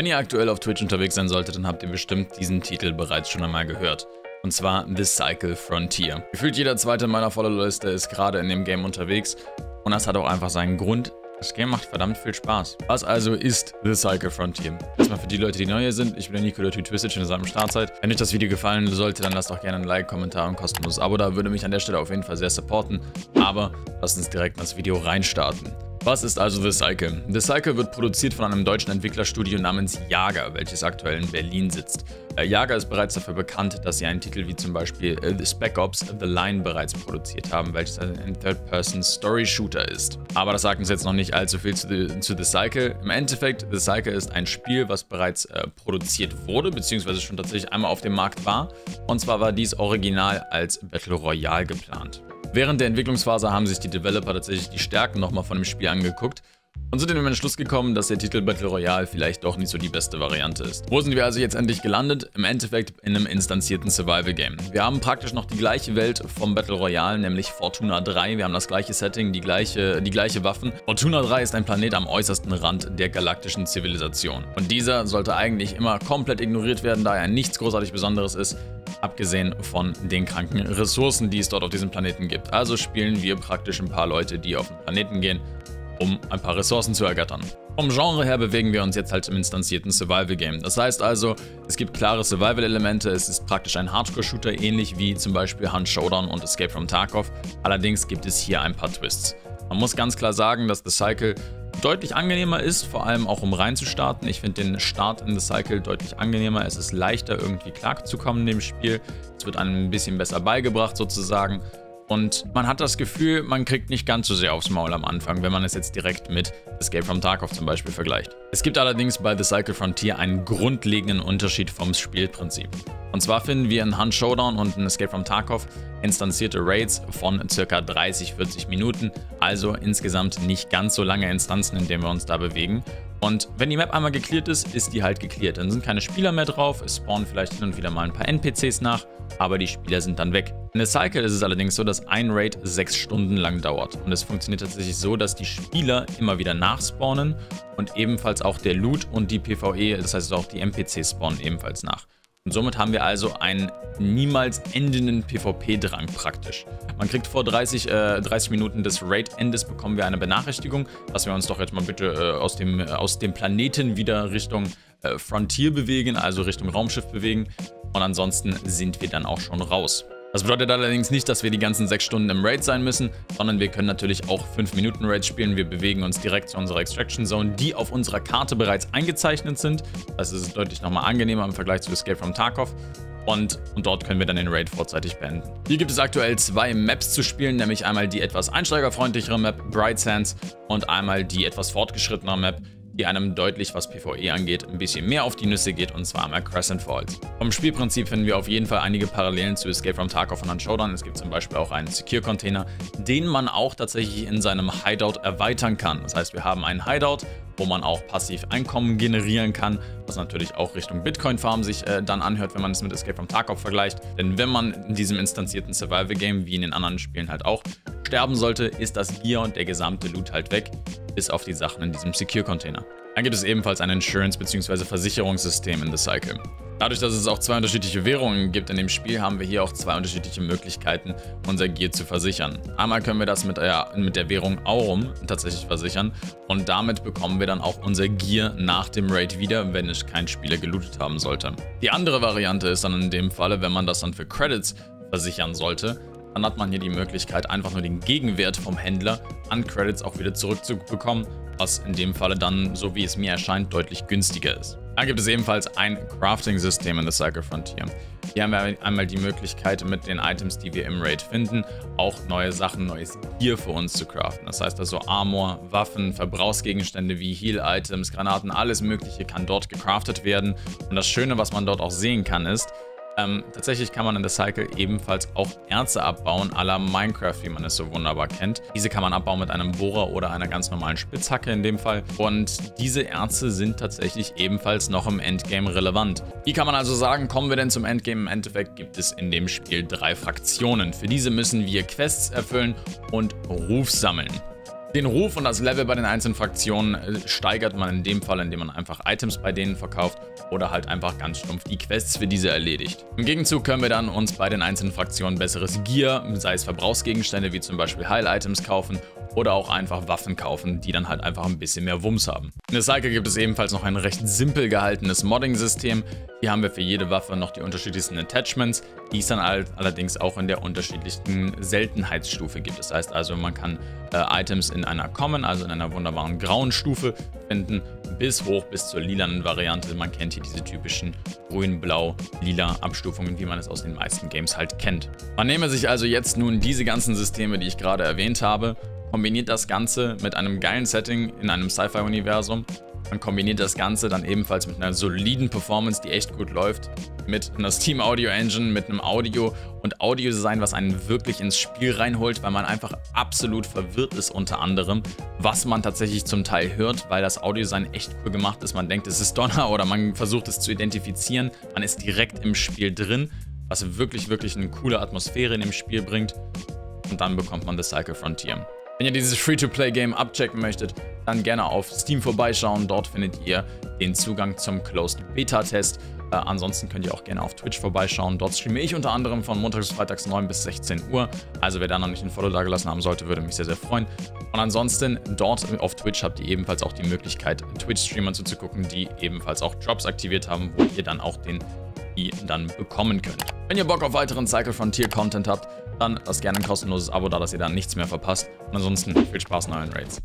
Wenn ihr aktuell auf Twitch unterwegs sein solltet, dann habt ihr bestimmt diesen Titel bereits schon einmal gehört. Und zwar The Cycle Frontier. Gefühlt jeder zweite meiner Followerliste ist gerade in dem Game unterwegs. Und das hat auch einfach seinen Grund. Das Game macht verdammt viel Spaß. Was also ist The Cycle Frontier? Erstmal für die Leute, die neu hier sind, ich bin der Nico, der Twisted, schöne Sachen Startzeit. Wenn euch das Video gefallen sollte, dann lasst doch gerne ein Like, Kommentar und kostenloses Abo da, würde mich an der Stelle auf jeden Fall sehr supporten. Aber lasst uns direkt in das Video reinstarten. Was ist also The Cycle? The Cycle wird produziert von einem deutschen Entwicklerstudio namens Jager, welches aktuell in Berlin sitzt. Äh, Jager ist bereits dafür bekannt, dass sie einen Titel wie zum Beispiel äh, The Spec Ops The Line bereits produziert haben, welches ein Third-Person-Story-Shooter ist. Aber das sagt uns jetzt noch nicht allzu viel zu The, zu The Cycle. Im Endeffekt, The Cycle ist ein Spiel, was bereits äh, produziert wurde, beziehungsweise schon tatsächlich einmal auf dem Markt war. Und zwar war dies original als Battle Royale geplant. Während der Entwicklungsphase haben sich die Developer tatsächlich die Stärken nochmal von dem Spiel angeguckt und sind in den Entschluss gekommen, dass der Titel Battle Royale vielleicht doch nicht so die beste Variante ist. Wo sind wir also jetzt endlich gelandet? Im Endeffekt in einem instanzierten Survival Game. Wir haben praktisch noch die gleiche Welt vom Battle Royale, nämlich Fortuna 3. Wir haben das gleiche Setting, die gleiche, die gleiche Waffen. Fortuna 3 ist ein Planet am äußersten Rand der galaktischen Zivilisation. Und dieser sollte eigentlich immer komplett ignoriert werden, da er nichts großartig Besonderes ist abgesehen von den kranken Ressourcen, die es dort auf diesem Planeten gibt. Also spielen wir praktisch ein paar Leute, die auf den Planeten gehen, um ein paar Ressourcen zu ergattern. Vom Genre her bewegen wir uns jetzt halt im instanzierten Survival-Game. Das heißt also, es gibt klare Survival-Elemente, es ist praktisch ein Hardcore-Shooter, ähnlich wie zum Beispiel Hunt Showdown und Escape from Tarkov. Allerdings gibt es hier ein paar Twists. Man muss ganz klar sagen, dass The Cycle deutlich angenehmer ist, vor allem auch um reinzustarten. Ich finde den Start in The Cycle deutlich angenehmer. Es ist leichter irgendwie klarzukommen in dem Spiel. Es wird einem ein bisschen besser beigebracht sozusagen. Und man hat das Gefühl, man kriegt nicht ganz so sehr aufs Maul am Anfang, wenn man es jetzt direkt mit Escape from Tarkov zum Beispiel vergleicht. Es gibt allerdings bei The Cycle Frontier einen grundlegenden Unterschied vom Spielprinzip. Und zwar finden wir in Hunt Showdown und in Escape from Tarkov instanzierte Raids von ca. 30-40 Minuten, also insgesamt nicht ganz so lange Instanzen, in denen wir uns da bewegen. Und wenn die Map einmal geklärt ist, ist die halt geklärt. Dann sind keine Spieler mehr drauf, es spawnen vielleicht hin und wieder mal ein paar NPCs nach, aber die Spieler sind dann weg. In der Cycle ist es allerdings so, dass ein Raid sechs Stunden lang dauert. Und es funktioniert tatsächlich so, dass die Spieler immer wieder nachspawnen und ebenfalls auch der Loot und die PvE, das heißt auch die NPCs spawnen ebenfalls nach. Und somit haben wir also einen niemals endenden PvP-Drang praktisch. Man kriegt vor 30, äh, 30 Minuten des Raid-Endes bekommen wir eine Benachrichtigung, dass wir uns doch jetzt mal bitte äh, aus, dem, äh, aus dem Planeten wieder Richtung äh, Frontier bewegen, also Richtung Raumschiff bewegen. Und ansonsten sind wir dann auch schon raus. Das bedeutet allerdings nicht, dass wir die ganzen 6 Stunden im Raid sein müssen, sondern wir können natürlich auch 5 Minuten Raid spielen. Wir bewegen uns direkt zu unserer Extraction Zone, die auf unserer Karte bereits eingezeichnet sind. Das ist deutlich nochmal angenehmer im Vergleich zu Escape from Tarkov. Und, und, dort können wir dann den Raid vorzeitig beenden. Hier gibt es aktuell zwei Maps zu spielen, nämlich einmal die etwas einsteigerfreundlichere Map Bright Sands und einmal die etwas fortgeschrittenere Map die einem deutlich, was PvE angeht, ein bisschen mehr auf die Nüsse geht, und zwar einmal Crescent Falls. Vom Spielprinzip finden wir auf jeden Fall einige Parallelen zu Escape from Tarkov und Showdown. Es gibt zum Beispiel auch einen Secure-Container, den man auch tatsächlich in seinem Hideout erweitern kann. Das heißt, wir haben einen Hideout, wo man auch passiv Einkommen generieren kann, was natürlich auch Richtung Bitcoin-Farm sich äh, dann anhört, wenn man es mit Escape from Tarkov vergleicht. Denn wenn man in diesem instanzierten Survival-Game, wie in den anderen Spielen halt auch, sterben sollte, ist das Gear und der gesamte Loot halt weg bis auf die Sachen in diesem Secure-Container. Dann gibt es ebenfalls ein Insurance- bzw. Versicherungssystem in The Cycle. Dadurch, dass es auch zwei unterschiedliche Währungen gibt in dem Spiel, haben wir hier auch zwei unterschiedliche Möglichkeiten, unser Gear zu versichern. Einmal können wir das mit der, mit der Währung Aurum tatsächlich versichern und damit bekommen wir dann auch unser Gear nach dem Raid wieder, wenn es kein Spieler gelootet haben sollte. Die andere Variante ist dann in dem Falle, wenn man das dann für Credits versichern sollte, dann hat man hier die Möglichkeit, einfach nur den Gegenwert vom Händler an Credits auch wieder zurückzubekommen, was in dem Falle dann, so wie es mir erscheint, deutlich günstiger ist. Dann gibt es ebenfalls ein Crafting-System in The Cycle Frontier. Hier haben wir einmal die Möglichkeit, mit den Items, die wir im Raid finden, auch neue Sachen, neues Gear für uns zu craften. Das heißt also Armor, Waffen, Verbrauchsgegenstände wie Heal-Items, Granaten, alles mögliche kann dort gecraftet werden. Und das Schöne, was man dort auch sehen kann, ist, ähm, tatsächlich kann man in The Cycle ebenfalls auch Erze abbauen, la Minecraft, wie man es so wunderbar kennt. Diese kann man abbauen mit einem Bohrer oder einer ganz normalen Spitzhacke in dem Fall. Und diese Erze sind tatsächlich ebenfalls noch im Endgame relevant. Wie kann man also sagen, kommen wir denn zum Endgame? Im Endeffekt gibt es in dem Spiel drei Fraktionen. Für diese müssen wir Quests erfüllen und Ruf sammeln. Den Ruf und das Level bei den einzelnen Fraktionen äh, steigert man in dem Fall, indem man einfach Items bei denen verkauft oder halt einfach ganz stumpf die Quests für diese erledigt. Im Gegenzug können wir dann uns bei den einzelnen Fraktionen besseres Gear, sei es Verbrauchsgegenstände wie zum Beispiel Heil-Items kaufen oder auch einfach Waffen kaufen, die dann halt einfach ein bisschen mehr Wumms haben. In der Cycle gibt es ebenfalls noch ein recht simpel gehaltenes Modding-System. Hier haben wir für jede Waffe noch die unterschiedlichsten Attachments, die es dann halt allerdings auch in der unterschiedlichsten Seltenheitsstufe gibt. Das heißt also, man kann äh, Items in einer Common, also in einer wunderbaren grauen Stufe finden, bis hoch bis zur lilanen Variante. Man kennt hier diese typischen grün, blau, lila Abstufungen, wie man es aus den meisten Games halt kennt. Man nehme sich also jetzt nun diese ganzen Systeme, die ich gerade erwähnt habe, kombiniert das Ganze mit einem geilen Setting in einem Sci-Fi-Universum. Man kombiniert das Ganze dann ebenfalls mit einer soliden Performance, die echt gut läuft, mit einer Steam Audio Engine, mit einem Audio und Audiodesign, was einen wirklich ins Spiel reinholt, weil man einfach absolut verwirrt ist unter anderem, was man tatsächlich zum Teil hört, weil das Audiodesign echt cool gemacht ist. Man denkt, es ist Donner oder man versucht es zu identifizieren. Man ist direkt im Spiel drin, was wirklich, wirklich eine coole Atmosphäre in dem Spiel bringt. Und dann bekommt man The Cycle Frontier. Wenn ihr dieses Free-to-Play-Game abchecken möchtet, dann gerne auf Steam vorbeischauen. Dort findet ihr den Zugang zum Closed Beta-Test. Äh, ansonsten könnt ihr auch gerne auf Twitch vorbeischauen. Dort streame ich unter anderem von montags bis freitags 9 bis 16 Uhr. Also wer da noch nicht ein Follow da gelassen haben sollte, würde mich sehr, sehr freuen. Und ansonsten dort auf Twitch habt ihr ebenfalls auch die Möglichkeit, Twitch-Streamern zuzugucken, die ebenfalls auch Drops aktiviert haben, wo ihr dann auch den dann bekommen könnt. Wenn ihr Bock auf weiteren Cycle Frontier Content habt, dann lasst gerne ein kostenloses Abo da, dass ihr da nichts mehr verpasst. Und ansonsten viel Spaß in euren Raids.